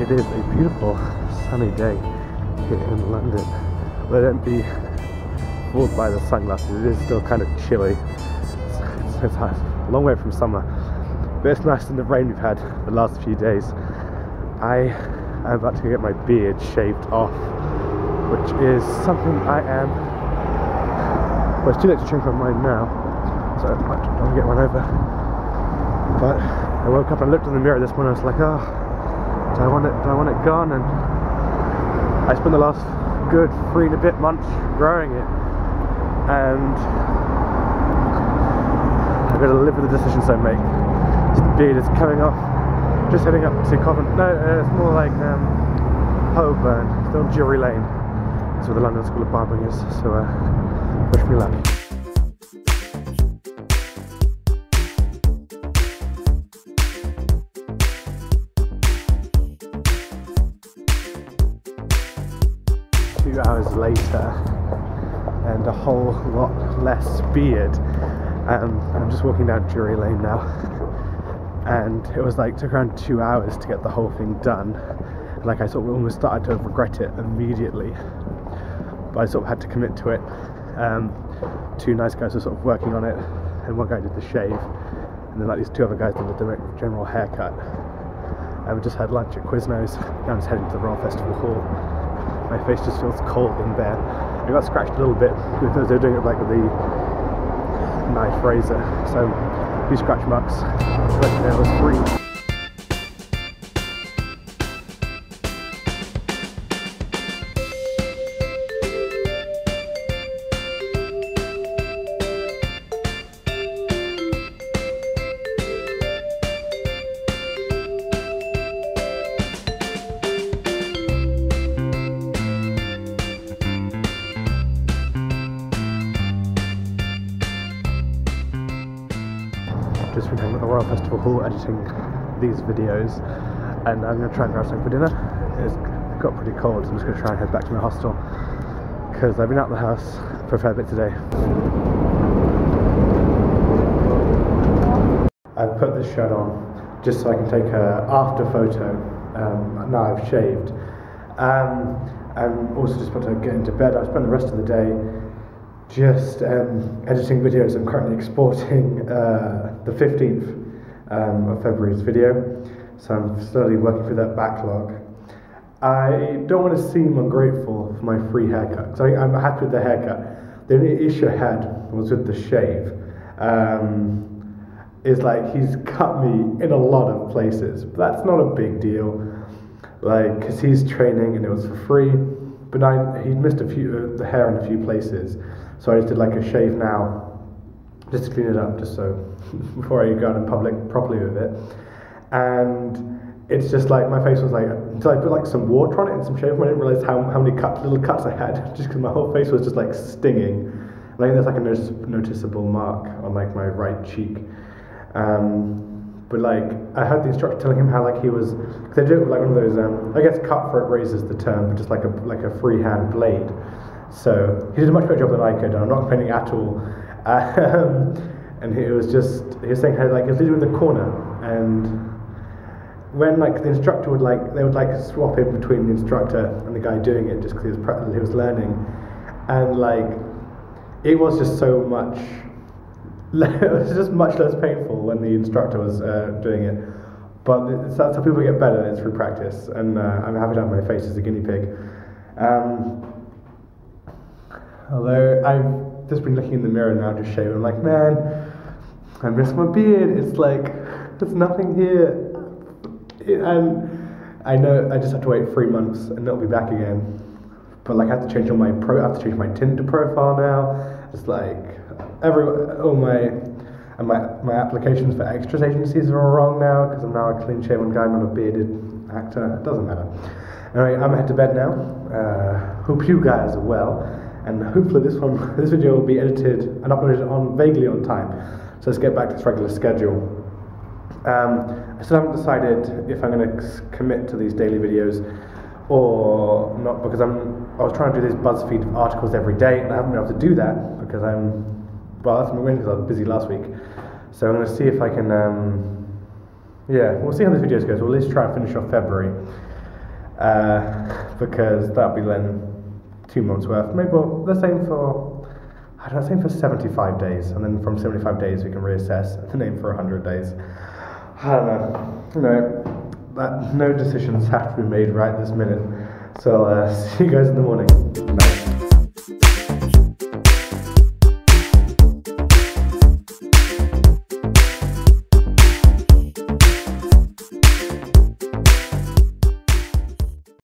It is a beautiful sunny day here in London. But don't be fooled by the sunglasses, it is still kind of chilly. It's, it's, it's a long way from summer. But it's nice in the rain we've had the last few days. I am about to get my beard shaved off, which is something I am. Well, it's too late to change my mind now, so I might get one over. But I woke up and looked in the mirror this morning. I was like, oh, do I want it? Do I want it gone? And I spent the last good three and a bit months growing it, and I've got to live with the decisions I make. So the beard is coming off. Just heading up to Covent. No, uh, it's more like um, Holborn, still Drury Lane. That's where the London School of Barbering is. So uh, wish me luck. Two hours later, and a whole lot less beard. Um, I'm just walking down Drury Lane now, and it was like took around two hours to get the whole thing done. Like I sort of almost started to regret it immediately, but I sort of had to commit to it. Um, two nice guys were sort of working on it, and one guy did the shave, and then like these two other guys did the general haircut. And we just had lunch at Quiznos. Now I'm just heading to the Royal Festival Hall. My face just feels cold and bare. I got scratched a little bit because they were doing it like the knife razor. So a few scratch marks. But it was free. Just been at the Royal Festival Hall editing these videos and I'm going to try and grab something for dinner. It's got pretty cold so I'm just going to try and head back to my hostel because I've been out of the house for a fair bit today. I've put this shirt on just so I can take a after photo um, now I've shaved. Um, I'm also just about to get into bed. I've spent the rest of the day just um, editing videos. I'm currently exporting uh, the 15th um, of February's video, so I'm slowly working through that backlog. I don't want to seem ungrateful for my free haircut, I'm happy with the haircut. The only issue I had was with the shave. Um, is like he's cut me in a lot of places, but that's not a big deal. Like, because he's training and it was for free, but I, he missed a few uh, the hair in a few places. So I just did like a shave now, just to clean it up, just so before I go out in public properly with it. And it's just like my face was like until I put like some water on it and some shaving. I didn't realize how, how many cut, little cuts I had, just because my whole face was just like stinging. And I think there's like a notice, noticeable mark on like my right cheek. Um, but like I heard the instructor telling him how like he was because they do it with like one of those um, I guess cut cutthroat razors the term, but just like a like a freehand blade. So he did a much better job than I could, and I'm not complaining at all. Um, and he was just he was saying how like he was leading with the corner, and when like the instructor would like they would like swap in between the instructor and the guy doing it just because he was he was learning, and like it was just so much. it was just much less painful when the instructor was uh, doing it. But that's how people get better. It's through practice, and uh, I'm happy to have my face as a guinea pig. Um, Although I've just been looking in the mirror now, just shaving. I'm like, man, I miss my beard. It's like there's nothing here, and I know I just have to wait three months and it'll be back again. But like, I have to change all my pro. I have to change my Tinder profile now. It's like every all my and my my applications for extras agencies are all wrong now because I'm now a clean shaven guy, not a bearded actor. It doesn't matter. Anyway, I'm head to bed now. Uh, hope you guys are well and hopefully this one, this video will be edited and uploaded on vaguely on time. So let's get back to its regular schedule. Um, I still haven't decided if I'm going to commit to these daily videos or not because I'm. I was trying to do these BuzzFeed articles every day, and I haven't been able to do that because I'm. Well, that's my because I was busy last week. So I'm going to see if I can. Um, yeah, we'll see how this video goes. We'll at least try and finish off February. uh, because that'll be then two months worth. Maybe the same for. I don't know, same for 75 days, and then from 75 days we can reassess the name for 100 days. I don't know. You know, that no decisions have to be made right this minute. So uh, see you guys in the morning.